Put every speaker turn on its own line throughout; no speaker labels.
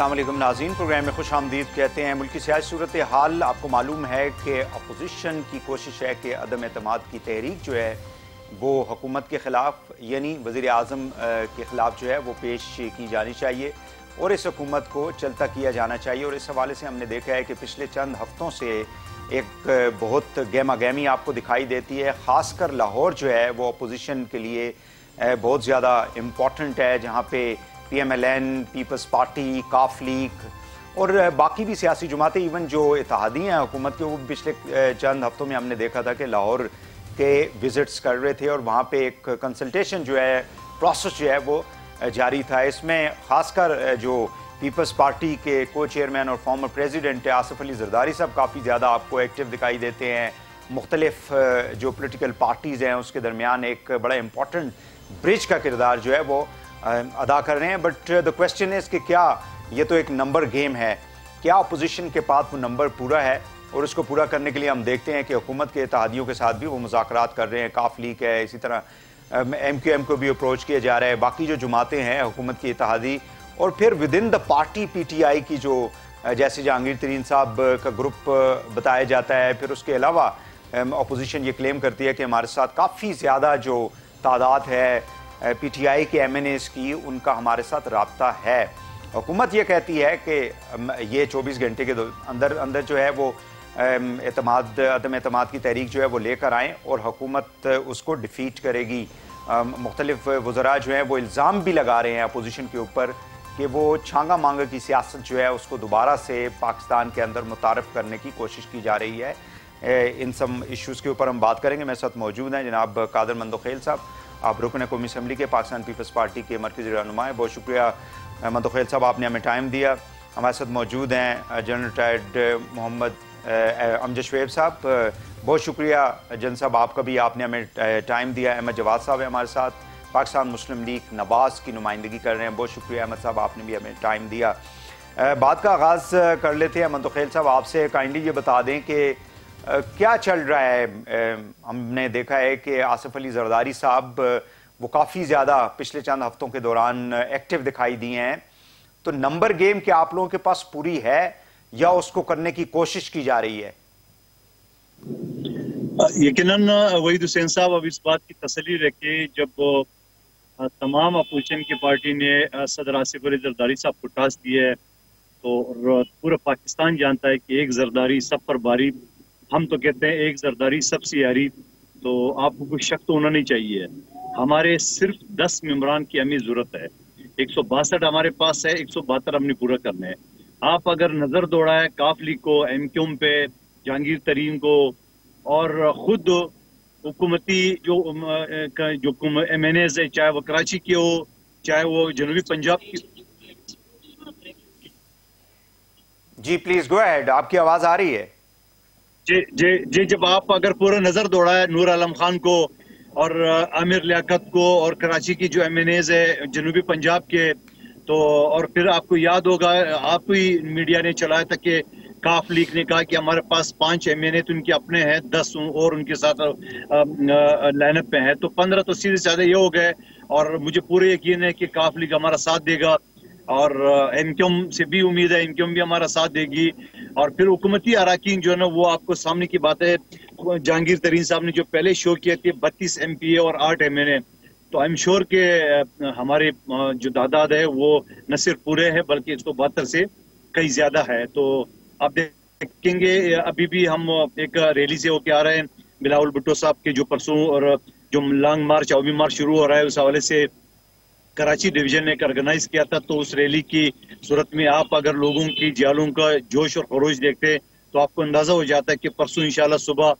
असलम नाजीन। Programme में खुश आमदीद कहते हैं, मुल्क सियासी सूरत हाल, आपको मालूम है कि अपोजिशन की कोशिश है कि अदम अतमाद की तहरीक जो है, वो हुकूमत के ख़िलाफ़, यानी वज़ी अजम के ख़िलाफ़ जो है, वो पेश की जानी चाहिए और इस हुकूमत को चलता किया जाना चाहिए। और इस हवाले से हमने देखा है कि पिछले चंद हफ्तों से एक बहुत गहमा गहमी आपको दिखाई देती है। ख़ासकर लाहौर जो है, वो अपोजिशन के लिए बहुत ज़्यादा इंपॉर्टेंट है, जहाँ पे P M L N Peoples Party काफ लीग और बाकी भी सियासी जमातें इवन जो इतिहादी हैं हुकूमत के, वो पिछले चंद हफ्तों में हमने देखा था कि लाहौर के विजिट्स कर रहे थे और वहाँ पे एक कंसल्टेशन जो है प्रोसेस जो है, वो जारी था। इसमें खासकर जो पीपल्स पार्टी के को चेयरमैन और फॉर्मर प्रेसिडेंट आसिफ अली जरदारी साहब काफ़ी ज़्यादा आपको एक्टिव दिखाई देते हैं। मुख्तलिफ़ जो पोलिटिकल पार्टीज़ हैं, उसके दरमियान एक बड़ा इंपॉर्टेंट ब्रिज का किरदार जो है, वो अदा कर रहे हैं बट द क्वेश्चन इज़ कि क्या ये तो एक नंबर गेम है? क्या अपोजिशन के पास वो नंबर पूरा है? और उसको पूरा करने के लिए हम देखते हैं कि हुकूमत के इतिहादियों के साथ भी वो मुजाकर कर रहे हैं, काफ लीक है, इसी तरह एम क्यू एम को भी अप्रोच किया जा रहा है। बाकी जो जमातें हैं हुकूमत की इतिहादी और फिर within the party P T I की जो जैसे जहांगीर तरीन साहब का ग्रुप बताया जाता है, फिर उसके अलावा अपोजिशन ये क्लेम करती है कि हमारे साथ काफ़ी ज़्यादा जो तादाद है पीटीआई के एमएनएस की उनका हमारे साथ रबता है। हुकूमत ये कहती है कि ये 24 घंटे के अंदर अंदर जो है वो अतमाद अदम अतमाद की तहरीक जो है वो लेकर आएँ और हुकूमत उसको डिफीट करेगी। मुख्तलिफ़ वज़रा जो हैं वो इल्ज़ाम भी लगा रहे हैं अपोजिशन के ऊपर कि वो छांगा मांगा की सियासत जो है उसको दोबारा से पाकिस्तान के अंदर मुतारफ़ करने की कोशिश की जा रही है। इन सब इश्यूज़ के ऊपर हम बात करेंगे। मेरे साथ मौजूद हैं जनाब कादर मंदोखेल साहब। आप रुकन कौमी असम्बली के पाकिस्तान पीपल्स पार्टी के मरकजी रहनुमा है। बहुत शुक्रिया मंदोखेल साहब, आपने हमें टाइम दिया। हमारे साथ मौजूद हैं जनरल रिटायर्ड मोहम्मद अमजद शुएब साहब। बहुत शुक्रिया, जन साहब, आपका भी आपने हमें टाइम दिया। अहमद जवाद साहब है हमारे साथ। पाकिस्तान मुस्लिम लीग नवाज़ की नुमाइंदगी कर रहे हैं। बहुत शुक्रिया, अहमद साहब, आपने भी हमें टाइम दिया। बात का आगाज़ कर लेते हैं। मंदोखेल साहब, आपसे काइंडली ये बता दें कि क्या चल रहा है? हमने देखा है कि आसिफ अली जरदारी साहब वो काफ़ी ज़्यादा पिछले चंद हफ्तों के दौरान एक्टिव दिखाई दिए हैं। तो नंबर गेम क्या आप लोगों के पास पूरी है या उसको करने की कोशिश की जा रही है?
यकीनन वहीद हुसैन साहब, अब इस बात की तसली रखे जब तमाम अपोजिशन की पार्टी ने सदर आसिफ अली जरदारी साहब को टास्क दिया है तो पूरा पाकिस्तान जानता है कि एक जरदारी सब पर बारी हम तो कहते हैं एक जरदारी सबसे यारी तो आपको कुछ शक तो होना नहीं चाहिए। हमारे सिर्फ़ दस मेम्बरान की हमें ज़रूरत है। एक सौ बासठ हमारे पास है, एक सौ बहत्तर हमने पूरा करना है। आप अगर नज़र दौड़ाए काफली को एम क्यूम पे, जहांगीर तरीन को, और खुद हुकूमती जो जो एम एन एज है, चाहे वो कराची के हो, चाहे वो जनूबी पंजाब की
जी प्लीज़ गो अहेड आपकी आवाज़ आ रही है।
जी जी जी जब आप अगर पूरा नज़र दौड़ा है नूर आलम खान को और आमिर लियाकत को और कराची की जो एम एन एज है, जनूबी पंजाब के तो और फिर आपको याद होगा, आप ही मीडिया ने चलाया था कि काफ लीग ने कहा कि हमारे पास पाँच एम एन ए तो उनके अपने हैं, दस और उनके साथ लाइनअप में है। तो पंद्रह तो सीधे ज़्यादा ये हो गए और मुझे पूरे यकीन है कि काफ लीग हमारा साथ देगा और एमक्यूम से भी उम्मीद है एमक्यूम भी हमारा साथ देगी। और फिर हुकूमती अरकान जो है ना, वो आपको सामने की बात है जहांगीर तरीन साहब ने जो पहले शो किया थे बत्तीस एम पी ए और आठ एम एन ए तो आई एम श्योर के हमारे जो दादाद है, वो न सिर्फ़ पूरे हैं, बल्कि एक सौ बहत्तर से कई ज़्यादा है। तो आप देखेंगे, अभी भी हम एक रैली से होके आ रहे हैं बिलाउल भुट्टो साहब के जो परसों और जो लॉन्ग मार्च अवी मार्च शुरू हो रहा है, उस हवाले से कराची डिवीज़न ने एक ऑर्गेनाइज किया था तो उस रैली की सूरत में आप अगर लोगों की जियालों का जोश और खरोज देखते तो आपको अंदाज़ा हो जाता है कि परसों इंशाल्लाह सुबह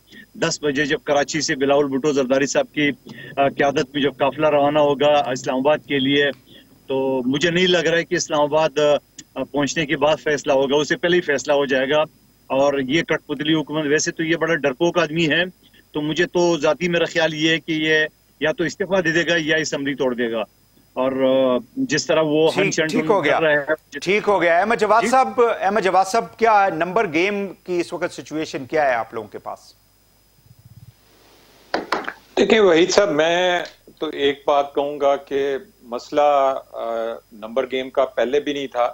10 बजे जब कराची से बिलाउल भुटो जरदारी साहब की क्यादत में जब काफिला रवाना होगा इस्लामाबाद के लिए तो मुझे नहीं लग रहा है कि इस्लामाबाद पहुँचने के बाद फैसला होगा, उससे पहले ही फैसला हो जाएगा। और ये कठपुतली हुकूमत, वैसे तो ये बड़ा डरपोक आदमी है तो मुझे तो जाती मेरा ख्याल ये है कि ये या तो इस्तीफा दे देगा या असम्बली तोड़ देगा। और जिस तरह वो
ठीक हो गया। ठीक हो गया। अहमद जवाद साहब अहमद जवाद साहब क्या नंबर गेम की इस वक्त सिचुएशन क्या है आप लोगों के पास?
देखिए वहीद साहब मैं तो एक बात कहूँगा कि मसला नंबर गेम का पहले भी नहीं था।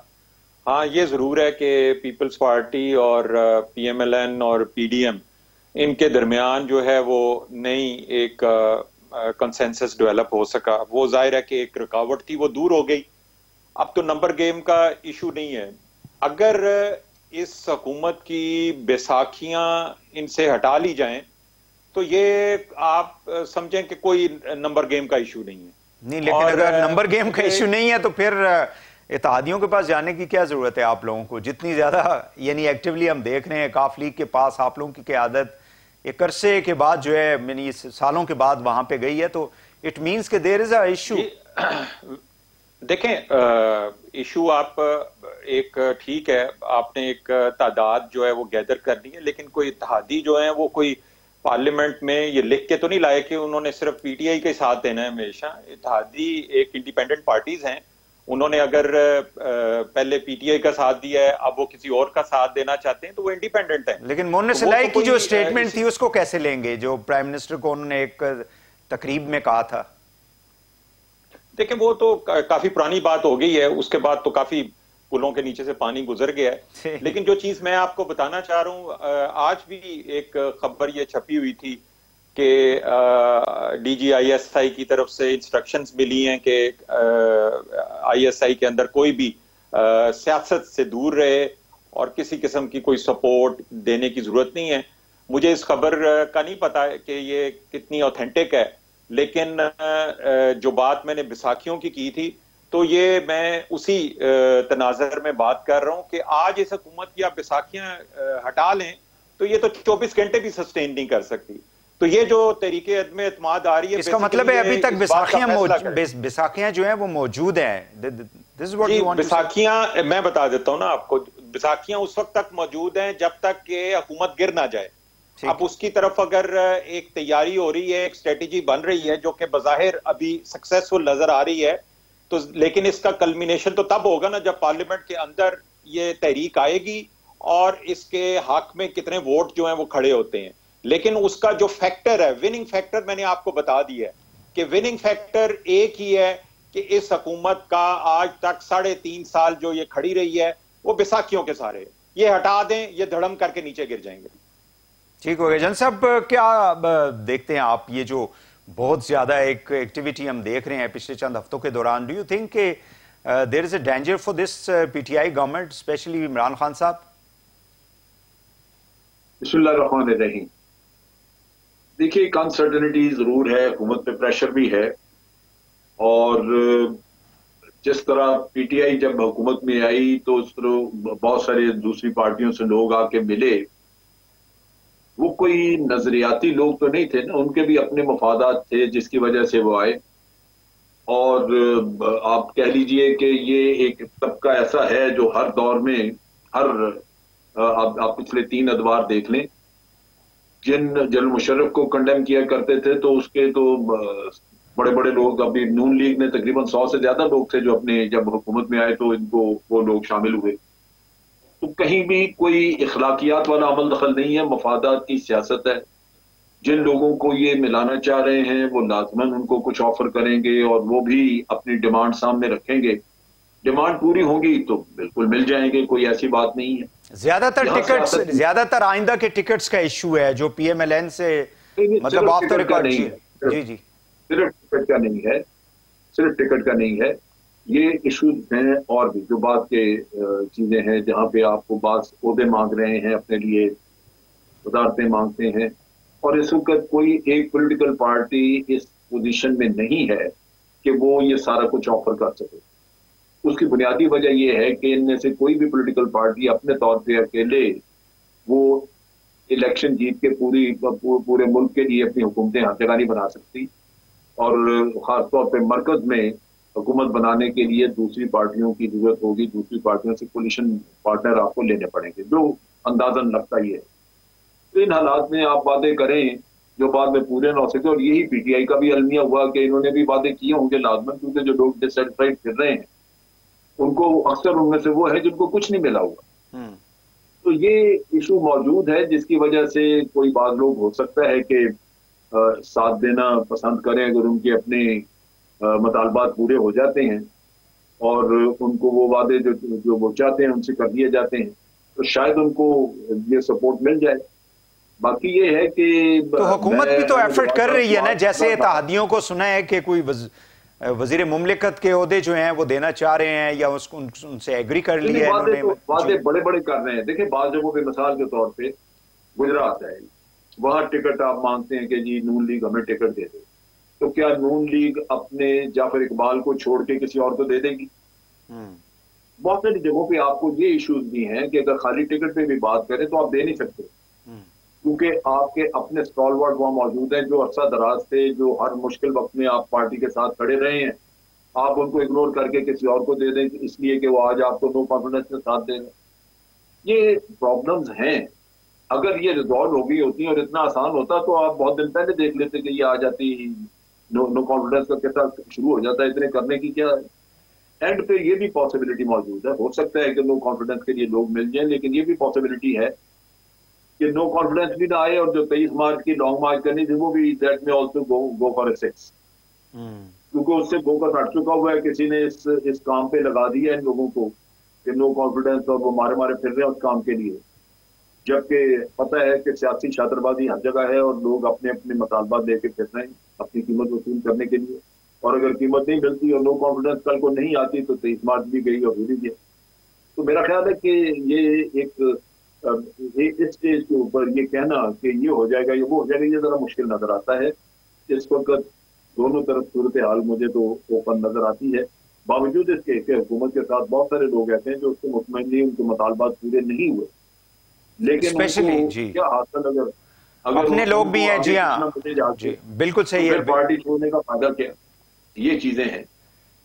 हाँ ये ज़रूर है कि पीपल्स पार्टी और पीएमएलएन और पीडीएम इनके दरमियान जो है वो नई एक कंसेंसस डेवलप हो सका। वो ज़ाहिर है कि एक रुकावट थी वो दूर हो गई। अब तो नंबर गेम का इशू नहीं है। अगर इस हुकूमत की बैसाखियाँ इनसे हटा ली जाएँ तो ये आप समझें कि कोई नंबर गेम का इशू नहीं है।
नहीं लेकिन अगर नंबर गेम का इशू नहीं है तो फिर इतिहादियों के पास जाने की क्या ज़रूरत है आप लोगों को? जितनी ज़्यादा यानी एक्टिवली हम देख रहे हैं काफ लीग के पास आप लोगों की क्यादत एक अरसे के बाद जो है, यानी सालों के बाद वहाँ पे गई है तो इट मीन्स के देर इज़ अ इशू
देखें इशू आप, एक ठीक है, आपने एक तादाद जो है वो गैदर करनी है, लेकिन कोई इतिहादी जो है, वो कोई पार्लियामेंट में ये लिख के तो नहीं लाए कि उन्होंने सिर्फ़ पीटीआई के साथ देना है हमेशा। इतिहादी एक इंडिपेंडेंट पार्टीज़ हैं उन्होंने अगर पहले पीटीआई का साथ दिया है अब वो किसी और का साथ देना चाहते हैं तो वो इंडिपेंडेंट है।
लेकिन मोहन तो सिलाई तो की जो स्टेटमेंट थी उसको कैसे लेंगे जो प्राइम मिनिस्टर को उन्होंने एक तकरीब में कहा था?
देखिए वो तो काफ़ी पुरानी बात हो गई है उसके बाद तो काफ़ी पुलों के नीचे से पानी गुजर गया है। लेकिन जो चीज़ मैं आपको बताना चाह रहा हूँ आज भी एक खबर ये छपी हुई थी कि डीजीआईएसआई की तरफ़ से इंस्ट्रक्शंस मिली हैं कि आईएसआई के अंदर कोई भी सियासत से दूर रहे और किसी किस्म की कोई सपोर्ट देने की ज़रूरत नहीं है। मुझे इस खबर का नहीं पता कि ये कितनी ऑथेंटिक है, लेकिन जो बात मैंने बैसाखियों की की थी तो ये मैं उसी तनाजर में बात कर रहा हूँ कि आज इस हुकूमत की आप बैसाखियाँ हटा लें तो ये तो 24 घंटे भी सस्टेन नहीं कर सकती। तो ये जो तरीके अदम एतमाद आ रही है
इसका मतलब है अभी तक बैसाखियाँ बैसाखियाँ जो है वो मौजूद हैं।
बैसाखियाँ मैं बता देता हूँ ना आपको बैसाखियाँ उस वक्त तक मौजूद हैं जब तक के हुकूमत गिर ना जाए। अब उसकी तरफ़ अगर एक तैयारी हो रही है एक स्ट्रेटेजी बन रही है जो कि बाहिर अभी सक्सेसफुल नज़र आ रही है तो लेकिन इसका कल्मिनेशन तो तब होगा ना जब पार्लियामेंट के अंदर ये तहरीक आएगी और इसके हक में कितने वोट जो हैं वो खड़े होते हैं। लेकिन उसका जो फैक्टर है विनिंग फैक्टर मैंने आपको बता दिया है कि विनिंग फैक्टर एक ही है कि इस हकूमत का आज तक साढ़े तीन साल जो ये खड़ी रही है वो बैसाखियों के सारे ये हटा दें ये धड़म करके नीचे गिर जाएँगे।
ठीक हो गया। जन साहब क्या देखते हैं आप ये जो बहुत ज़्यादा एक एक्टिविटी हम देख रहे हैं पिछले चंद हफ्तों के दौरान do you think there is a danger for this PTI government specially Imran Khan साहब?
देखिए एक अनसर्टनिटी ज़रूर है हुकूमत पे प्रेशर भी है। और जिस तरह पीटीआई जब हुकूमत में आई तो उस तरह बहुत सारे दूसरी पार्टियों से लोग आके मिले। वो कोई नजरियाती लोग तो नहीं थे ना उनके भी अपने मफादात थे जिसकी वजह से वो आए। और आप कह लीजिए कि ये एक तबका ऐसा है जो हर दौर में हर आप, आप पिछले तीन अदवार देख लें जिन जनरल मुशर्रफ को कंडेम किया करते थे तो उसके तो बड़े बड़े लोग अभी नून लीग में तकरीबन सौ से ज़्यादा लोग थे जो अपने जब हुकूमत में आए तो इनको वो लोग शामिल हुए। तो कहीं भी कोई इखलाकियात वाला अमल दखल नहीं है, मफादात की सियासत है। जिन लोगों को ये मिलाना चाह रहे हैं, वो लाजमन उनको कुछ ऑफ़र करेंगे और वो भी अपनी डिमांड सामने रखेंगे। डिमांड पूरी होगी तो बिल्कुल मिल जाएँगे कोई ऐसी बात नहीं है।
ज़्यादातर टिकट्स ज़्यादातर आइंदा के टिकट्स का इशू है जो पीएमएलएन से मतलब ऑफ़ द रिकॉर्ड जी जी
सिर्फ़ टिकट का नहीं है सिर्फ़ टिकट का नहीं है। ये इश्यूज़ हैं और भी जो बात के चीज़ें हैं जहाँ पे आपको बात पौधे मांग रहे हैं अपने लिए वजारतें मांगते हैं। और इस वक्त कोई एक पॉलिटिकल पार्टी इस पोजीशन में नहीं है कि वो ये सारा कुछ ऑफ़र कर सके। उसकी बुनियादी वजह यह है कि इनमें से कोई भी पॉलिटिकल पार्टी अपने तौर पे अकेले वो इलेक्शन जीत के पूरी, पूरे मुल्क के लिए अपनी हुकूमतें हाथ जगह नहीं बना सकती और खासतौर पर मरकज में हुकूमत बनाने के लिए दूसरी पार्टियों की ज़रूरत होगी, दूसरी पार्टियों से पोलिशन पार्टनर आपको लेने पड़ेंगे, जो अंदाजन लगता ही है। तो इन हालात में आप वादे करें जो बाद में पूरे ना हो सके और यही पीटीआई का भी अलमिया हुआ कि इन्होंने भी वादे किए होंगे लाजमन, क्योंकि जो लोग डिसटिस्फाइड फिर रहे हैं उनको अक्सर उनमें से वो है जिनको कुछ नहीं मिला हुआ हम्म। तो ये इशू मौजूद है जिसकी वजह से कोई बात लोग हो सकता है कि साथ देना पसंद करें अगर उनके अपने मतालबात पूरे हो जाते हैं और उनको वो वादे जो जो वो चाहते हैं उनसे कर दिए जाते हैं। तो शायद उनको ये सपोर्ट मिल जाए। बाकी ये है कि
तो हुकूमत भी तो एफर्ट कर रही है ना जैसे इतिहादियों को सुना है कि कोई वज, वज़ीर मुमलिकत के अहदे जो हैं वो देना चाह रहे हैं या उसको उनसे एग्री कर लिया
है तो, वादे बड़े बड़े कर रहे हैं। देखिए बाद जगहों पे मिसाल के तौर पे गुजरात है। वहाँ टिकट आप मांगते हैं कि जी नून लीग हमें टिकट दे दे। तो क्या नून लीग अपने जाफ़र इकबाल को छोड़ के किसी और को दे देगी? हम्म। बहुत सारी जगहों पे आपको ये इश्यूज़ भी हैं कि अगर खाली टिकट पे भी बात करें तो आप दे नहीं सकते। क्योंकि आपके अपने स्टॉल वर्ड वहाँ मौजूद हैं, जो अरसा दराज थे जो हर मुश्किल वक्त में आप पार्टी के साथ खड़े रहे हैं, आप उनको इग्नोर करके किसी और को दे दें, इसलिए कि वो आज आपको नो कॉन्फिडेंस के साथ दे दें ये प्रॉब्लम्स हैं। अगर ये रिजॉल्व हो गई होती और इतना आसान होता तो आप बहुत दिन पहले देख लेते कि ये आ जाती नो नो कॉन्फिडेंस का कैसा शुरू हो जाता है इतने करने की क्या? एंड पे ये भी पॉसिबिलिटी मौजूद है। हो सकता है कि नो कॉन्फिडेंस के लिए लोग मिल जाए, लेकिन ये भी पॉसिबिलिटी है कि नो कॉन्फिडेंस भी ना आए और जो तेईस मार्च की लॉन्ग मार्च करनी थी वो भी दैट में also go go for six क्योंकि उससे फोकस हट चुका हुआ है किसी ने इस इस काम पे लगा दिया इन लोगों को कि नो कॉन्फिडेंस और वो मारे मारे फिर रहे हैं उस काम के लिए। जबकि पता है कि सियासी छात्रबाजी हर जगह है और लोग अपने अपने मुतालबा लेके फिर रहे हैं अपनी कीमत वसूल करने के लिए। और अगर कीमत नहीं मिलती और नो कॉन्फिडेंस कल को नहीं आती तो तेईस मार्च भी गई और भी गया। तो मेरा ख्याल है कि ये एक इस स्टेज के ऊपर ये कहना कि ये हो जाएगा ये वो हो जाएगा ये जरा मुश्किल नज़र आता है। इस वक्त दोनों तरफ़ सूरत हाल मुझे तो ओपन नज़र आती है। बावजूद इसके कि हुकूमत के साथ बहुत सारे लोग ऐसे हैं जो उससे मुतमिन नहीं उनके मुतालबात पूरे नहीं हुए।
लेकिन जी। क्या हासिल अगर अगर अपने लोग भी हैं जी हाँ। जी बिल्कुल सही
है पार्टी छोड़ने का फ़ायदा क्या? ये चीज़ें हैं।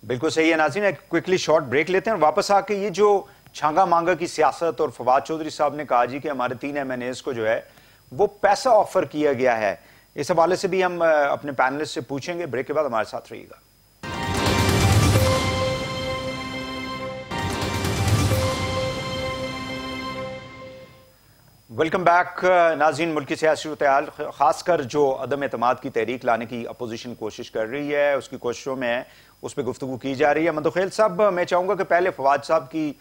बिल्कुल सही है नाजीन क्विकली शॉर्ट ब्रेक लेते हैं और वापस आके ये जो छांगा मांगा की सियासत और फवाद चौधरी साहब ने कहा जी कि हमारे तीन एम को जो है, वो पैसा ऑफ़र किया गया है। इस हवाले से भी हम अपने पैनलिस्ट से पूछेंगे। ब्रेक के बाद हमारे साथ रहिएगा। वेलकम बैक नाजीन मुल्की सियासी तयाल खासकर जो अदम अतमाद की तहरीक लाने की अपोजिशन कोशिश कर रही है, उसकी कोशिशों में उस पर गुफ्तु की जा रही है। मंदोखेल साहब, मैं चाहूँगा कि पहले फवाद साहब की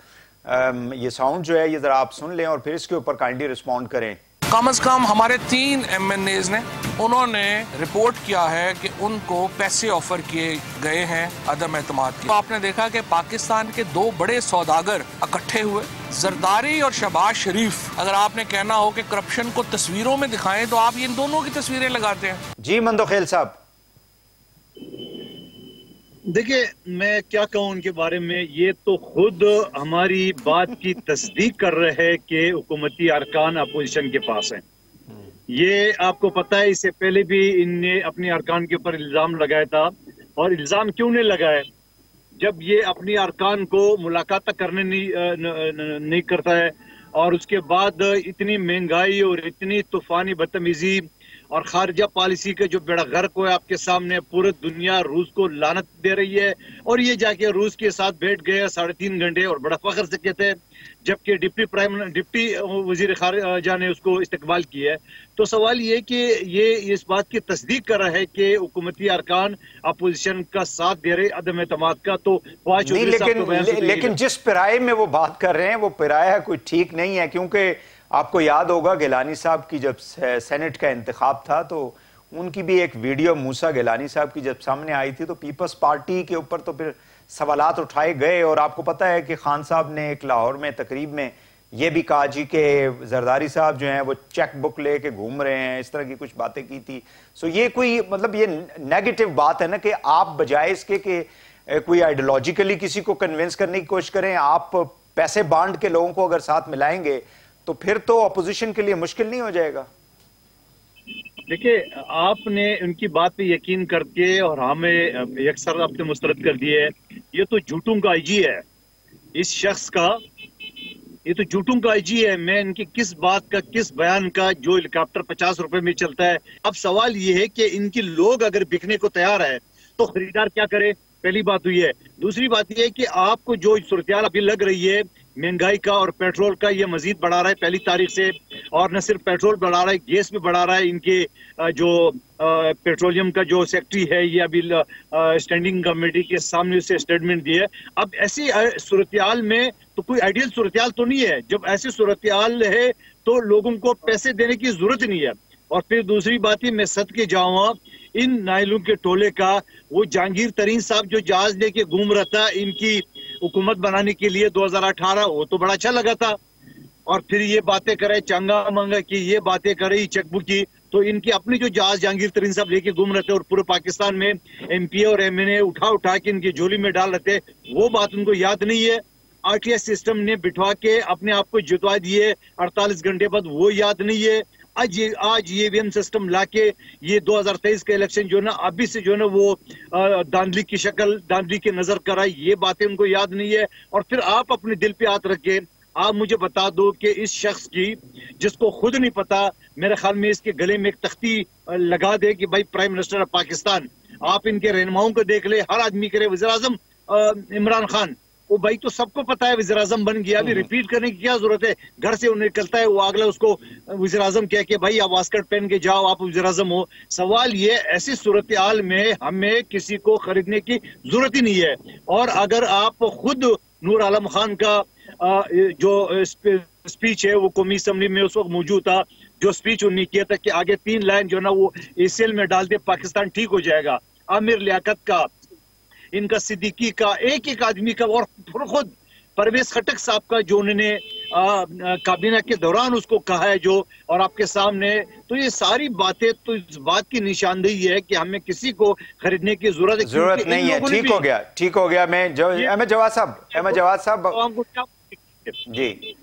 ये साउंड जो है ये ज़रा आप सुन लें और फिर इसके ऊपर काइंडली रिस्पॉन्ड करें।
कम अज कम हमारे तीन एम एन एज ने उन्होंने रिपोर्ट किया है कि उनको पैसे ऑफ़र किए गए हैं अदम एतम के। तो आपने देखा कि पाकिस्तान के दो बड़े सौदागर इकट्ठे हुए जरदारी और शहबाज शरीफ। अगर आपने कहना हो कि करप्शन को तस्वीरों में दिखाएँ तो आप इन दोनों की तस्वीरें लगाते हैं।
जी मंदोखेल साहब।
देखिए मैं क्या कहूँ उनके बारे में ये तो खुद हमारी बात की तस्दीक कर रहे हैं कि हुकूमती अरकान अपोजिशन के पास हैं। ये आपको पता है इससे पहले भी इनने अपने अरकान के ऊपर इल्ज़ाम लगाया था। और इल्ज़ाम क्यों नहीं लगाया? जब ये अपनी अरकान को मुलाकात करने नहीं, नहीं करता है और उसके बाद इतनी महँगाई और इतनी तूफानी बदतमीजी और खारजा पॉलिसी के जो बेड़ा गर्क है आपके सामने पूरी दुनिया रूस को लानत दे रही है। और ये जाके रूस के साथ बैठ गए साढ़े तीन घंटे और बड़ा फख्र से कहते हैं जबकि डिप्टी प्राइम डिप्टी वज़ीर खारजा ने उसको इस्तेमाल किया है। तो सवाल ये कि ये इस बात की तस्दीक कर रहा है कि हुकूमती अरकान अपोजिशन का साथ दे रहे अदम एतमाद का तो
लेकिन, तो ले, लेकिन जिस पिराए में वो बात कर रहे हैं वो पिराया कोई ठीक नहीं है क्योंकि आपको याद होगा गिलानी साहब की जब सेनेट का इंतखब था तो उनकी भी एक वीडियो मूसा गिलानी साहब की जब सामने आई थी तो पीपल्स पार्टी के ऊपर तो फिर सवाल उठाए गए और आपको पता है कि खान साहब ने एक लाहौर में तकरीब में ये भी कहा, जी के जरदारी साहब जो हैं वो चेक बुक ले के घूम रहे हैं, इस तरह की कुछ बातें की थी। सो ये कोई मतलब ये नेगेटिव बात है ना कि आप बजाय इसके कि कोई आइडियोलॉजिकली किसी को कन्विंस करने की कोशिश करें, आप पैसे बांट के लोगों को अगर साथ मिलाएँगे तो फिर तो अपोजिशन के लिए मुश्किल नहीं हो जाएगा।
देखिए, आपने उनकी बात पे यकीन करके और हमें यकसर आपने मुस्तरद कर दिए। ये तो झूठों का आईजी है। इस शख्स का, ये तो झूठों का आईजी है। मैं इनकी किस बात का, किस बयान का, जो हेलीकॉप्टर पचास रुपए में चलता है। अब सवाल ये है कि इनके लोग अगर बिकने को तैयार है तो खरीदार क्या करे? पहली बात हुई है। दूसरी बात यह है कि आपको जो सूरत अभी लग रही है महँगाई का और पेट्रोल का ये मजीद बढ़ा रहा है पहली तारीख से। और न सिर्फ़ पेट्रोल बढ़ा रहा है, गैस भी बढ़ा रहा है। इनके जो पेट्रोलियम का जो सेक्रेटरी है, ये अभी स्टैंडिंग कमेटी के सामने उसे स्टेटमेंट दिया अब ऐसी सूरत में तो कोई आइडियल सूरत तो नहीं है। जब ऐसी सूरत है तो लोगों को पैसे देने की ज़रूरत नहीं है। और फिर दूसरी बात ही मैं सद के जाऊँ इन नायलों के टोले का, वो जहांगीर तरीन साहब जो जहाज़ लेके घूम रहा था, इनकी हुकूमत बनाने के लिए 2018 वो तो बड़ा अच्छा लगा था। और फिर ये बातें करे, चंगा मंगा की, ये बातें करे चेकबुक की तो इनकी अपनी जो जहाज़ जहांगीर तरीन साहब लेके घूम रहे थे और पूरे पाकिस्तान में एमपीए और एमएनए उठा उठा के इनकी झोली में डाल रहे थे वो बात उनको याद नहीं है। आरटीएस सिस्टम ने बिठवा के अपने आप को जितवा दिए 48 घंटे बाद वो याद नहीं है। आज ये आज ये वीएम सिस्टम लाके ये 2023 का इलेक्शन जो ना, अभी से जो ना वो दांधली की शक्ल दांधली की नज़र कराई, ये बातें उनको याद नहीं है। और फिर आप अपने दिल पे हाथ रखे आप मुझे बता दो कि इस शख्स की, जिसको खुद नहीं पता, मेरे ख्याल में इसके गले में एक तख्ती लगा दे कि भाई प्राइम मिनिस्टर ऑफ़ पाकिस्तान। आप इनके रहनुमाओं को देख ले, हर आदमी करे वजी इमरान खान। वो भाई तो सबको पता है वजी अजम बन गया अभी रिपीट हम्म। करने की क्या ज़रूरत है? घर से निकलता है वो अगला उसको वजी अजम कह के भाई आप वास्कट पहन के जाओ आप वजी अजम हो। सवाल ये ऐसी सूरत हाल में हमें किसी को खरीदने की ज़रूरत ही नहीं है। और अगर आप खुद नूर आलम खान का जो स्पीच है वो कौमी असम्बली में उस वक्त मौजूद था जो स्पीच उन्होंने किया था कि आगे तीन लाइन जो ना वो एसीएल में डाल दे पाकिस्तान ठीक हो जाएगा। आमिर लियाकत का इनका सिद्दीकी का एक एक आदमी का और खुद परवेज खटक साहब का जो उन्होंने काबीना के दौरान उसको कहा है जो और आपके सामने तो ये सारी बातें तो इस बात की निशानदेही है कि हमें किसी को खरीदने की ज़रूरत
ज़रूरत नहीं है। ठीक हो गया ठीक हो गया। मैं अहमद जवाद साहब अहमद जवाद साहब जी।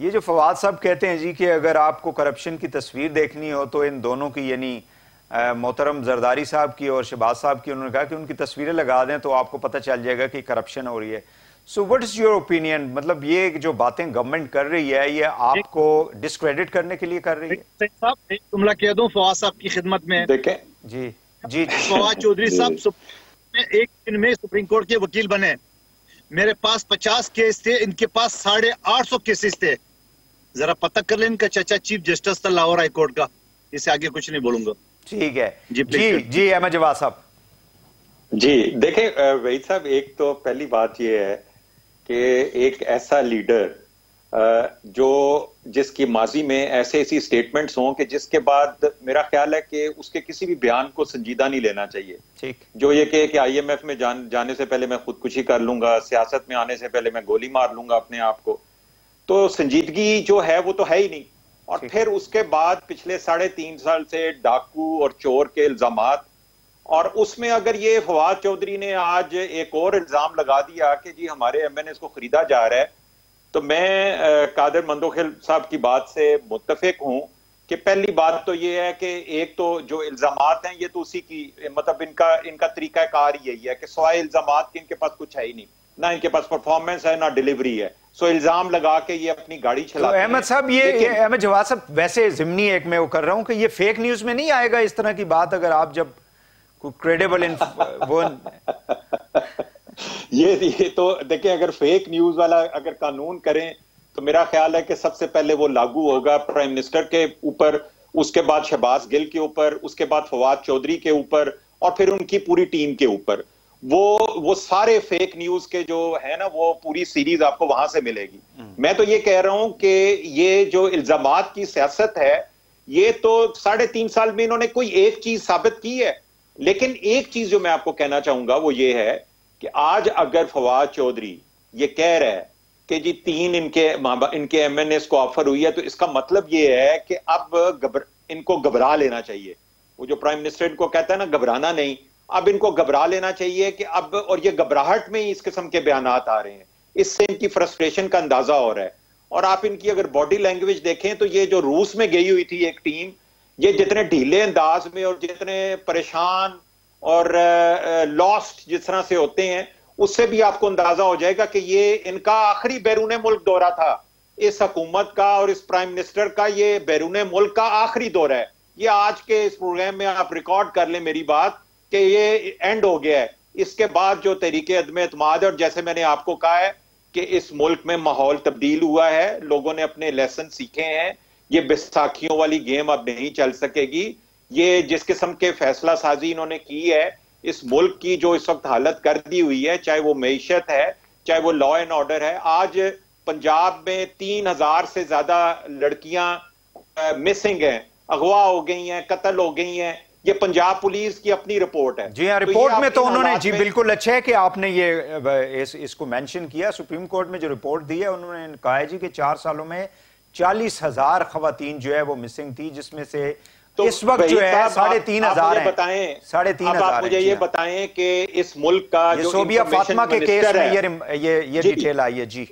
ये जो फवाद साहब कहते हैं जी कि अगर आपको करप्शन की तस्वीर देखनी हो तो इन दोनों की यानी मोहतरम जरदारी साहब की और शहबाज साहब की उन्होंने कहा कि उनकी तस्वीरें लगा दें तो आपको पता चल जाएगा कि करप्शन हो रही है। So what is your opinion मतलब ये जो बातें गवर्नमेंट कर रही है ये आपको डिस्क्रेडिट करने के लिए कर रही है?
साहब जुमला कह दूँ फवाद साहब की खिदमत में।
देखें। जी जी
फवाद चौधरी साहब एक दिन में सुप्रीम कोर्ट के वकील बने। मेरे पास पचास केस थे इनके पास साढ़े आठ सौ केसेस थे। जरा पता कर ले इनका चाचा चीफ जस्टिस था लाहौर हाईकोर्ट का। इससे आगे कुछ नहीं बोलूँगा।
ठीक है। जी जी जी अहमद जवाब साहब।
जी देखें वही साहब एक तो पहली बात यह है कि एक ऐसा लीडर जो जिसकी माजी में ऐसे ऐसी स्टेटमेंट्स हों कि जिसके बाद मेरा ख्याल है कि उसके किसी भी बयान को संजीदा नहीं लेना चाहिए।
ठीक।
जो ये कहे कि आईएमएफ में जान, जाने से पहले मैं खुदकुशी कर लूँगा सियासत में आने से पहले मैं गोली मार लूँगा अपने आप को तो संजीदगी जो है वो तो है ही नहीं। और फिर उसके बाद पिछले साढ़े तीन साल से डाकू और चोर के इल्ज़ाम और उसमें अगर ये फवाद चौधरी ने आज एक और इल्ज़ाम लगा दिया कि जी हमारे एम एन एस को खरीदा जा रहा है तो मैं कादर मंदोखिल साहब की बात से मुतफिक हूँ कि पहली बात तो ये है कि एक तो जो इल्ज़ाम हैं ये तो उसी की मतलब इनका इनका तरीका कार यही है कि सवाए इल्ज़ाम के इनके पास कुछ है ही नहीं। ना इनके पास परफॉर्मेंस है ना डिलीवरी है। सो इल्ज़ाम लगा के ये अपनी गाड़ी चला
तो अहमद साहब ये, अहमद जवाब साहब वैसे जिमनी एक मैं वो कर रहा हूँ कि ये फेक न्यूज़ में नहीं आएगा इस तरह की बात अगर आप जब क्रेडिबल वो
ये ये तो देखिए अगर फेक न्यूज़ वाला अगर कानून करें तो मेरा ख्याल है कि सबसे पहले वो लागू होगा प्राइम मिनिस्टर के ऊपर उसके बाद शहबाज गिल के ऊपर उसके बाद फवाद चौधरी के ऊपर और फिर उनकी पूरी टीम के ऊपर। वो वो सारे फेक न्यूज़ के जो है ना वो पूरी सीरीज़ आपको वहाँ से मिलेगी। हम्म। मैं तो ये कह रहा हूँ कि ये जो इल्ज़ाम की सियासत है ये तो साढ़े तीन साल में इन्होंने कोई एक चीज़ साबित की है। लेकिन एक चीज़ जो मैं आपको कहना चाहूँगा वो ये है कि आज अगर फवाद चौधरी ये कह रहा है कि जी तीन इनके इनके एम एन एस को ऑफ़र हुई है तो इसका मतलब ये है कि अब गबर, इनको घबरा लेना चाहिए। वो जो प्राइम मिनिस्टर इनको कहता है ना घबराना नहीं। अब इनको घबरा लेना चाहिए कि अब, और ये घबराहट में ही इस किस्म के बयान आ रहे हैं। इससे इनकी फ्रस्ट्रेशन का अंदाज़ा हो रहा है। और आप इनकी अगर बॉडी लैंग्वेज देखें तो ये जो रूस में गई हुई थी एक टीम ये जितने ढीले अंदाज में और जितने परेशान और लॉस्ट जिस तरह से होते हैं, उससे भी आपको अंदाज़ा हो जाएगा कि ये इनका आखिरी बैरून मुल्क दौरा था। इस हकूमत का और इस प्राइम मिनिस्टर का ये बैरून मुल्क का आखिरी दौरा है। ये आज के इस प्रोग्राम में आप रिकॉर्ड कर लें मेरी बात कि ये एंड हो गया है। इसके बाद जो तरीके अदम अतमाद और जैसे मैंने आपको कहा है कि इस मुल्क में माहौल तब्दील हुआ है, लोगों ने अपने लेसन सीखे हैं। ये बैसाखियों वाली गेम अब नहीं चल सकेगी। ये जिस किस्म के फैसला साजी इन्होंने की है, इस मुल्क की जो इस वक्त हालत कर दी हुई है, चाहे वो मीशत है, चाहे वो लॉ एंड ऑर्डर है, आज पंजाब में तीन हज़ार से ज़्यादा लड़कियाँ मिसिंग हैं। अगवा हो गई हैं, कत्ल हो गई हैं। ये पंजाब पुलिस की अपनी रिपोर्ट है।
जी हाँ रिपोर्ट तो में तो उन्होंने जी बिल्कुल अच्छा है कि आपने ये इस, इसको मेंशन किया। सुप्रीम कोर्ट में जो रिपोर्ट दी है उन्होंने कहा है जी कि चार सालों में चालीस हज़ार खातन जो है वो मिसिंग थी जिसमें से तो इस वक्त जो है साढ़े तीन हज़ार
बताएँ साढ़े तीन हज़ार आप मुझे ये हाँ। बताएँ कि इस मुल्क का
जो सोबिया फातिमा के केस में ये ये ये डिटेल आई है जी।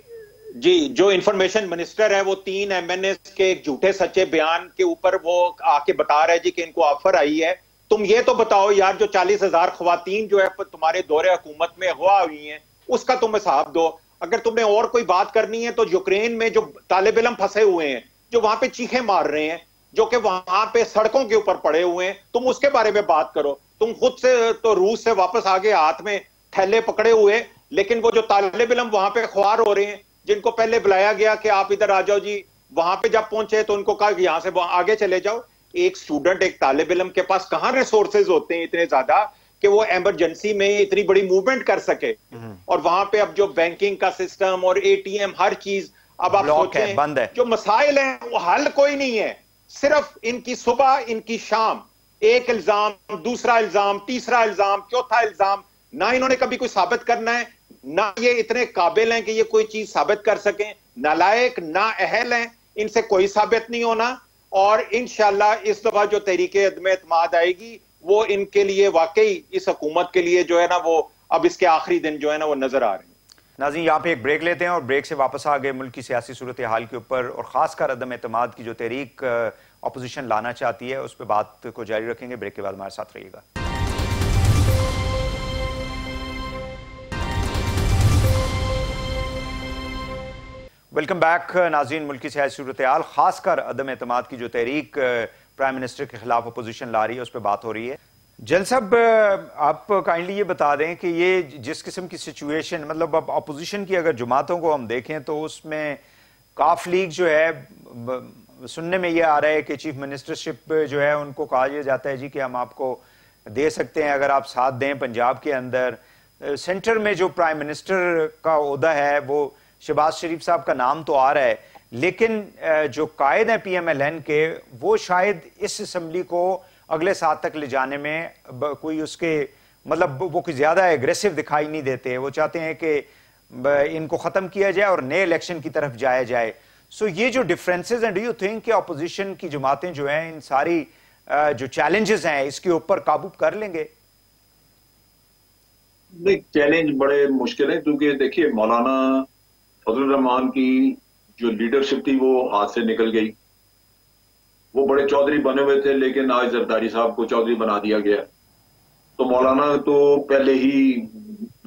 जी, जो इंफॉर्मेशन मिनिस्टर है, वो तीन एमएनए के एक झूठे सच्चे बयान के ऊपर वो आके बता रहे जी कि इनको ऑफ़र आई है। तुम ये तो बताओ यार, जो चालीस हज़ार खुवान जो है, तुम्हारे दौरे हुकूमत में हुआ हुई हैं, उसका तुम हिसाब दो। अगर तुमने और कोई बात करनी है तो यूक्रेन में जो तालब इलम फंसे हुए हैं, जो वहाँ पे चीखे मार रहे हैं, जो कि वहाँ पे सड़कों के ऊपर पड़े हुए हैं, तुम उसके बारे में बात करो। तुम खुद से तो रूस से वापस आगे हाथ में थैले पकड़े हुए लेकिन वो जो तालिब इलम वहाँ पे ख्वार हो रहे हैं जिनको पहले बुलाया गया कि आप इधर आ जाओ जी वहाँ पे जब पहुँचे तो उनको कहा कि यहाँ से आगे चले जाओ। एक स्टूडेंट एक तालब इलम के पास कहाँ रिसोर्सेज होते हैं इतने ज़्यादा कि वो एमरजेंसी में इतनी बड़ी मूवमेंट कर सके। हम्म। और वहाँ पे अब जो बैंकिंग का सिस्टम और एटीएम हर चीज़ अब आप सोचें बंद है। जो मसाइल हैं वो हल कोई नहीं है। सिर्फ़ इनकी सुबह इनकी शाम एक इल्ज़ाम दूसरा इल्ज़ाम तीसरा इल्ज़ाम चौथा इल्ज़ाम ना इन्होंने कभी कोई साबित करना है। ना ये इतने काबिल हैं कि ये कोई चीज़ साबित कर सकें, नालायक, ना अहल हैं, इनसे कोई साबित नहीं होना। और इनशाला इस दफ़ा जो तरीके अदम आएगी, वो इनके लिए वाकई इस हकूमत के लिए जो है ना, वो अब इसके आखिरी दिन जो है ना, वो नज़र आ रहे हैं।
नाजी यहाँ पे एक ब्रेक लेते हैं और ब्रेक से वापस आ गए मुल्क की सियासी सूरत हाल के ऊपर। और खासकर अदम एतमाद की जो तहरीक अपोजिशन लाना चाहती है, उस पर बात को जारी रखेंगे। ब्रेक के बाद हमारे साथ रहिएगा। वेलकम बैक नाजीन मुल्क सियासी सूरत हाल, खासकर अदम एतमाद की जो तहरीक प्राइम मिनिस्टर के खिलाफ अपोजिशन ला रही है, उस पर बात हो रही है। जल साहब आप काइंडली ये बता दें कि ये जिस किस्म की सिचुएशन मतलब अब अपोजिशन की अगर जमातों को हम देखें तो उसमें काफ लीग जो है सुनने में ये आ रहा है कि चीफ मिनिस्टरशिप जो है, उनको कहा जाता है जी कि हम आपको दे सकते हैं, अगर आप साथ दें पंजाब के अंदर। सेंटर में जो प्राइम मिनिस्टर का अहदा है, वो शहबाज शरीफ साहब का नाम तो आ रहा है, लेकिन जो कायद है पीएमएलएन के, वो शायद इस असम्बली को अगले साल तक ले जाने में कोई उसके मतलब वो कोई ज़्यादा एग्रेसिव दिखाई नहीं देते। वो चाहते हैं कि इनको खत्म किया जाए और नए इलेक्शन की तरफ़ जाया जाए। सो ये जो डिफरेंसेस हैं डू यू थिंक कि अपोजिशन की जमातें जो हैं, इन सारी जो चैलेंजेस हैं, इसके ऊपर काबू कर लेंगे?
चैलेंज बड़े मुश्किल है, क्योंकि देखिए, मौलाना फजल रहमान की जो लीडरशिप थी, वो हाथ से निकल गई। वो बड़े चौधरी बने हुए थे, लेकिन आज जरदारी साहब को चौधरी बना दिया गया। तो मौलाना तो पहले ही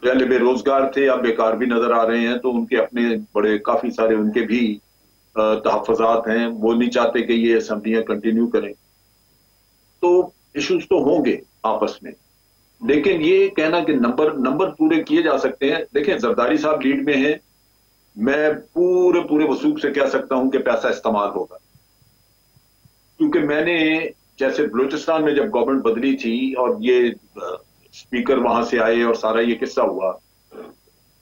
पहले बेरोजगार थे, अब बेकार भी नज़र आ रहे हैं तो उनके अपने बड़े, काफ़ी सारे उनके भी तहफात हैं। वो नहीं चाहते कि ये असम्बलियाँ कंटिन्यू करें। तो इश्यूज़ तो होंगे आपस में। लेकिन ये कहना कि नंबर नंबर पूरे किए जा सकते हैं। देखें, जरदारी साहब लीड में हैं मैं पूरे पूरे वसूख से कह सकता हूँ कि पैसा इस्तेमाल होगा। क्योंकि मैंने जैसे बलूचिस्तान में जब गवर्नमेंट बदली थी और ये स्पीकर वहाँ से आए और सारा ये किस्सा हुआ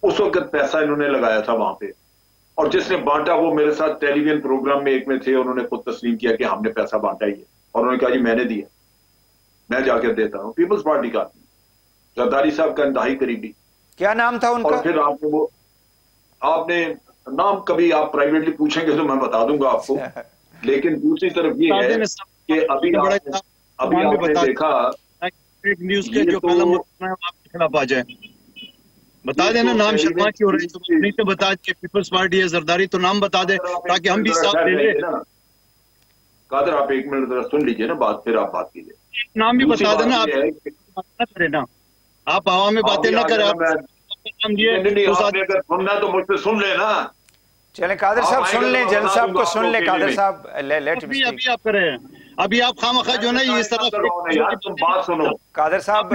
उस वक्त पैसा इन्होंने लगाया था वहाँ पे। और जिसने बांटा वो मेरे साथ टेलीविज़न प्रोग्राम में एक में थे उन्होंने खुद तस्लीम किया कि हमने पैसा बांटा ही है। और उन्होंने कहा जी मैंने दिया। मैं जाकर देता हूँ। पीपल्स पार्टी का जरदारी साहब का इंतहाई करीबी।
क्या नाम था उनका?
और फिर आपने वो आपने नाम कभी आप प्राइवेटली पूछेंगे तो मैं बता दूँगा आपको। लेकिन दूसरी तरफ़ ये है कि अभी अभी आपने देखा
न्यूज़ के जो कलम तो आपके खिलाफ आ जाए। बता देना तो नाम शर्मा की हो रही है नहीं तो बता के पीपल्स पार्टी है जरदारी तो नाम बता दे ताकि हम भी साथ ले। लें
कादर आप एक मिनट जरा सुन लीजिए ना बात फिर आप बात कीजिए।
नाम भी बता देना आप करें ना। आप हवा में बातें ना करें
सुनना तो मुझसे सुन लेना।
चले कादर साहब सुन ले जल साहब को सुन ले कादर साहब लेट
अभी अभी आप करें? अभी आप खाम खा जो ना इस तरफ़
बात सुनो।
कादर साहब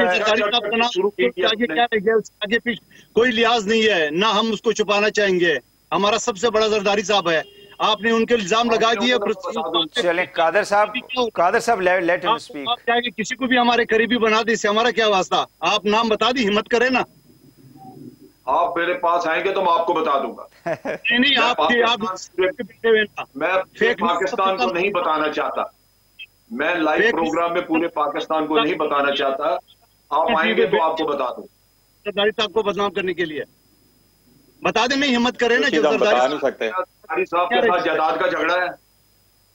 आगे पीछे कोई लिहाज नहीं है ना हम उसको छुपाना चाहेंगे। हमारा सबसे बड़ा जरदारी साहब है। आपने उनके इल्ज़ाम लगा दिए
चले कादर साहब कादर साहब लेट हिम स्पीक
किसी को भी हमारे करीबी बना दी इससे हमारा क्या वास्ता? आप नाम बता दी हिम्मत करें ना।
आप मेरे पास आएँगे तो मैं आपको बता दूँगा।
नहीं नहीं आप
आप मैं फेक पाकिस्तान को नहीं बताना चाहता। मैं लाइव प्रोग्राम में पूरे पाकिस्तान को नहीं बताना चाहता। आप आएँगे तो आपको बता दूँ।
सरदारी साहब को बदनाम करने के लिए। बता दें नहीं हिम्मत करें ना जो
सरदारी सकते।
साहब के साथ जायदाद का झगड़ा है।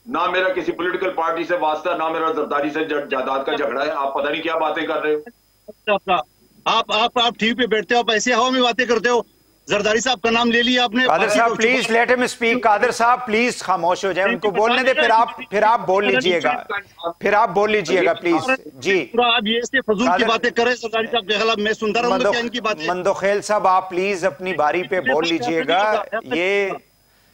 ना मेरा किसी पॉलिटिकल पार्टी से वास्ता ना मेरा जरदारी से जायदाद का झगड़ा है। आप पता नहीं क्या बातें कर रहे हो।
आप आप आप टीवी पे बैठते हो आप ऐसे हवा में बातें करते हो। जरदारी साहब का नाम ले लिया आपने।
कादर साहब please let him speak Qadir साहब प्लीज़ खामोश हो जाए। उनको बोलने दे फिर आप फिर आप बोल लीजिएगा। फिर आप बोल लीजिएगा प्लीज़ जी।
आप ये से फजूल की बातें करें सरदारी साहब के खिलाफ। मैं सुनता रहूँगा इनकी बातें।
मंदोखेल साहब आप प्लीज़ अपनी बारी पे बोल लीजिएगा। ये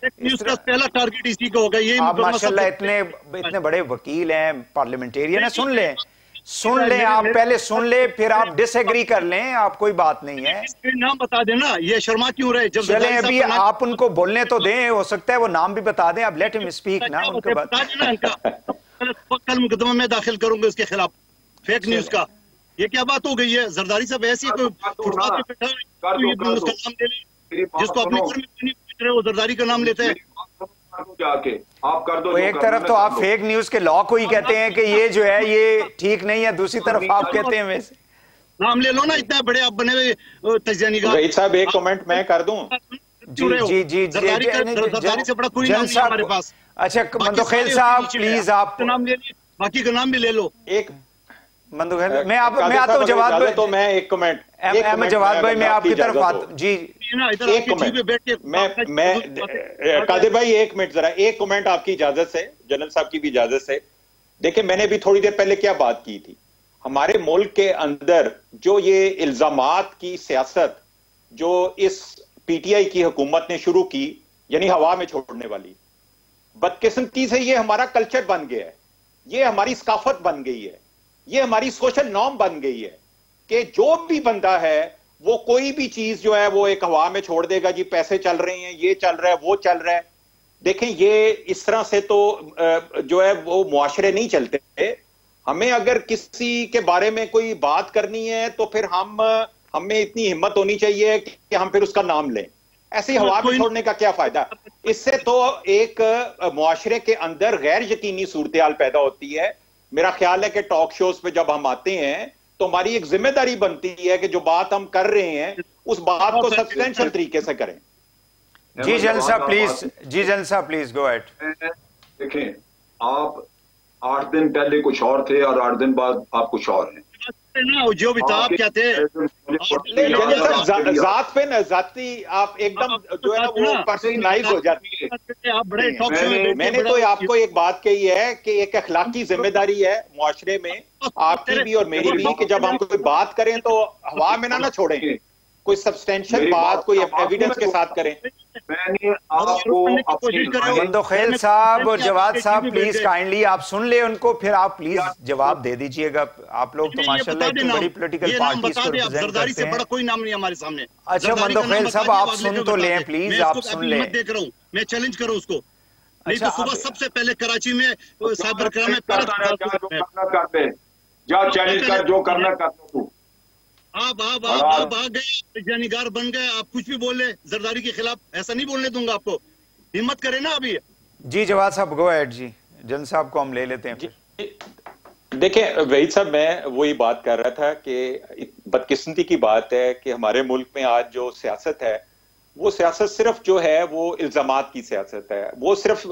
पहला टारगेट इसी का होगा ये
आप माशाल्लाह इतने इतने बड़े वकील हैं पार्लियामेंटेरियन है सुन लें। सुन ले आप पहले सुन ले फिर आप डिसएग्री कर लें आप कोई बात नहीं है।
नाम बता देना ये शर्मा क्यों रहे?
जब चले अभी आप उनको बोलने तो दें हो सकता है वो नाम भी बता दें आप लेट हिम स्पीक ना उनके बाद।
कल मुकदमा में दाखिल करूँगा उसके खिलाफ फेक न्यूज़ का। ये क्या बात हो गई है? जरदारी साहब ऐसी कोई फुटपाथ पे बैठा जिसको अपने घर में रहे वो जरदारी का नाम लेते हैं।
जाके आप कर दो
तो एक तरफ़ तो आप फेक न्यूज़ के लॉ को ही कहते हैं कि ये जो है ये ठीक नहीं है दूसरी तरफ़ आप कहते हैं वैसे।
नाम ले लो ना इतना बड़े आप बने हुए
साहब एक कमेंट मैं कर दूँ?
जी जी जी
जी से बड़ा कोई नाम हमारे पास।
अच्छा मंदोखेल साहब प्लीज़ आप
नाम ले बाकी का नाम भी ले लो।
एक
मंदोखेल मैं आप मैं आता हूँ जवाब
तो मैं एक कमेंट
अहमद जवाद भाई मैं आपकी तरफ़ जी।
एक कमेंट मैं मैं कादिर भाई एक मिनट जरा एक कमेंट आपकी इजाज़त से जनरल साहब की भी इजाज़त से। देखिए मैंने भी थोड़ी देर पहले क्या बात की थी? हमारे मुल्क के अंदर जो ये इल्ज़ाम की सियासत जो इस पीटीआई की हुकूमत ने शुरू की यानी हवा में छोड़ने वाली बदकिस्मती से ये हमारा कल्चर बन गया है। ये हमारी सकाफत बन गई है। ये हमारी सोशल नॉर्म बन गई है। कि जो भी बंदा है वो कोई भी चीज़ जो है वो एक हवा में छोड़ देगा जी पैसे चल रहे हैं ये चल रहा है वो चल रहा है। देखें ये इस तरह से तो जो है वो मुआशरे नहीं चलते। हमें अगर किसी के बारे में कोई बात करनी है तो फिर हम हमें इतनी हिम्मत होनी चाहिए कि हम फिर उसका नाम लें। ऐसी हवा में छोड़ने का क्या फ़ायदा? इससे तो एक मुआरे के अंदर गैर यकीनी सूरत पैदा होती है। मेरा ख्याल है कि टॉक शोज़ पे जब हम आते हैं तो हमारी एक ज़िम्मेदारी बनती है कि जो बात हम कर रहे हैं उस बात को सब्सटेंशियल तरीके से करें।
जी जलसा प्लीज़ जी जलसा प्लीज़ गो एट
देखें आप आठ दिन पहले कुछ और थे और आठ दिन बाद आप कुछ और हैं।
जो भी था आप क्या थे?
जात पे ना जाती आप एकदम जो है ना वो पर्सनलाइज हो जाती है। आप बड़े मैंने तो आपको एक बात कही है कि एक अखलाकी ज़िम्मेदारी है मुआरे में। आपकी भी और मेरी भी कि जब हम कोई बात करें तो हवा में ना ना छोड़ें। कोई सब्सटेंशियल बात कोई एविडेंस के साथ करें।
मंदोखेल साहब और जवाद साहब प्लीज़ काइंडली आप सुन ले उनको फिर आप प्लीज़ जवाब दे दीजिएगा। आप लोग तो माशाल्लाह इतनी बड़ी पॉलिटिकल पार्टी को रिप्रेजेंट करते हैं।
बड़ा कोई नाम नहीं हमारे सामने।
अच्छा मंदोखेल साहब आप सुन तो लें प्लीज़ आप सुन लें।
देख रहा हूँ। मैं चैलेंज करूँ उसको? नहीं तो सुबह सबसे पहले कराची में साइबर क्राइम
में जा चैलेंज कर जो करना कर तू
आप आप आप आप आ गए जानीगार बन गए आप कुछ भी बोले जरदारी के खिलाफ ऐसा नहीं बोलने दूँगा आपको। हिम्मत करें ना अभी।
जी जवाब साहब गो एड जी। जन साहब को हम ले लेते हैं
देखिए वहीद साहब मैं वही बात कर रहा था कि बदकिस्मती की बात है कि हमारे मुल्क में आज जो सियासत है वो सियासत सिर्फ़ जो है वो इल्ज़ाम की सियासत है। वो सिर्फ़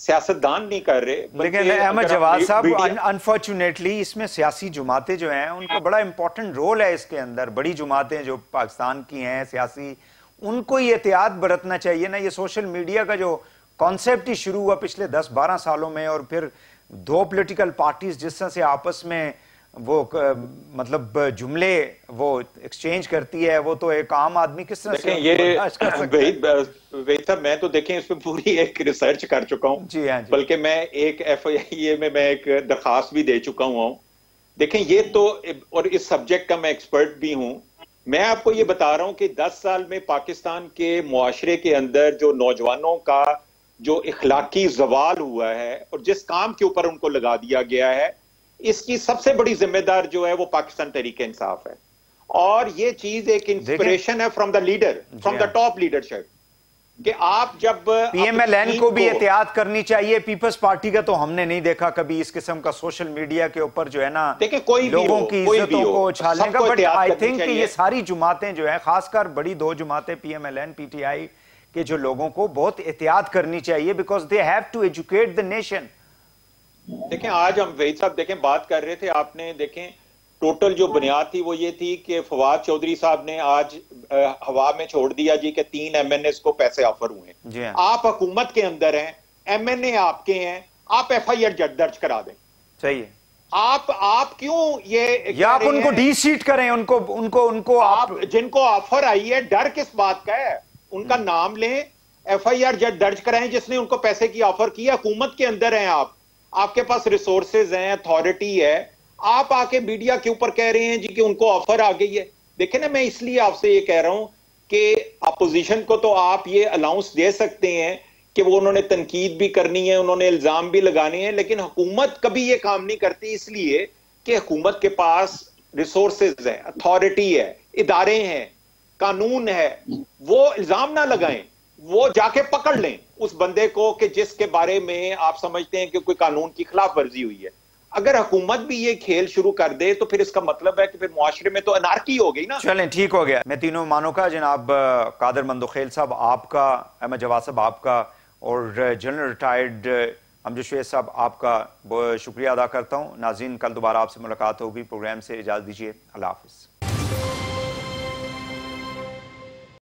सियासतदान नहीं कर रहे
लेकिन अहमद जवाद साहब अनफॉर्चुनेटली इसमें सियासी जुमातें जो हैं उनका बड़ा इंपॉर्टेंट रोल है इसके अंदर। बड़ी जुमातें जो पाकिस्तान की हैं सियासी उनको ये एहतियात बरतना चाहिए ना। ये सोशल मीडिया का जो कॉन्सेप्ट ही शुरू हुआ पिछले दस बारह सालों में और फिर दो पोलिटिकल पार्टीज़ जिस तरह से आपस में वो मतलब जुमले वो एक्सचेंज करती है वो तो एक आम आदमी किस तरह से
ये वही मैं तो देखें इसमें पूरी एक रिसर्च कर चुका हूँ।
जी हाँ
बल्कि मैं एक एफ़ आई में मैं एक दरखास्त भी दे चुका हूँ। देखें ये तो और इस सब्जेक्ट का मैं एक्सपर्ट भी हूँ। मैं आपको ये बता रहा हूँ कि 10 साल में पाकिस्तान के मुआरे के अंदर जो नौजवानों का जो इखलाकी जवाल हुआ है और जिस काम के ऊपर उनको लगा दिया गया है इसकी सबसे बड़ी जिम्मेदार जो है वो पाकिस्तान तरीके इंसाफ है। और ये चीज़ एक इंस्पिरेशन है from the leader from the top leadership कि आप जब
पीएमएलएन को भी एहतियात करनी चाहिए। पीपल्स पार्टी का तो हमने नहीं देखा कभी इस किस्म का सोशल मीडिया के ऊपर जो है ना
देखिए कोई
लोगों की इज्जतों को उछालने का। बट आई थिंक ये सारी जुमातें जो है खासकर बड़ी दो जुमातें पीएमएलएन पीटीआई के जो लोगों को बहुत एहतियात करनी चाहिए because they have to educate the nation
देखें आज हम वही साहब देखें बात कर रहे थे आपने देखें टोटल जो बुनियाद थी वो ये थी कि फवाद चौधरी साहब ने आज हवा में छोड़ दिया जी के तीन एमएनए को पैसे ऑफ़र हुए हाँ। आप हुकूमत के अंदर हैं एमएनए आपके हैं आप एफ़ आई आर दर्ज करा दें।
सही है।
आप आप क्यों ये
या आप उनको डी सीट करें उनको उनको उनको
आप, आप जिनको ऑफ़र आई है डर किस बात का है? उनका हम्म। नाम लें एफ़ आई आर दर्ज कराएँ जिसने उनको पैसे की ऑफ़र की हुकूमत के अंदर हैं आप। आपके पास रिसोर्सेज हैं अथॉरिटी है। आप आके मीडिया के ऊपर कह रहे हैं जी कि उनको ऑफ़र आ गई है। देखे ना, मैं इसलिए आपसे ये कह रहा हूँ कि अपोजिशन को तो आप ये अलाउंस दे सकते हैं कि वो उन्होंने तनकीद भी करनी है, उन्होंने इल्ज़ाम भी लगाने हैं, लेकिन हुकूमत कभी ये काम नहीं करती इसलिए कि हुकूमत के पास रिसोर्सेज है अथॉरिटी है, इदारे हैं, कानून है, वो इल्ज़ाम ना लगाएँ। वो जाके पकड़ लें उस बंदे को कि जिसके बारे में आप समझते हैं कि कोई कानून की खिलाफ वर्जी हुई है। अगर हुकूमत भी ये खेल शुरू कर दे तो फिर इसका मतलब है कि फिर मुआशरे में तो अनारकी हो गई ना।
चलें, ठीक हो गया। मैं तीनों मानों का, जनाब कादर मंदोखेल साहब, आपका, अहमद जवाब साहब, आपका, और जनरल रिटायर्ड अमजद साहब, आपका शुक्रिया अदा करता हूँ। नाजीन कल दोबारा आपसे मुलाकात होगी। प्रोग्राम से इजाज़त दीजिए। अल्लाह हाफिज़।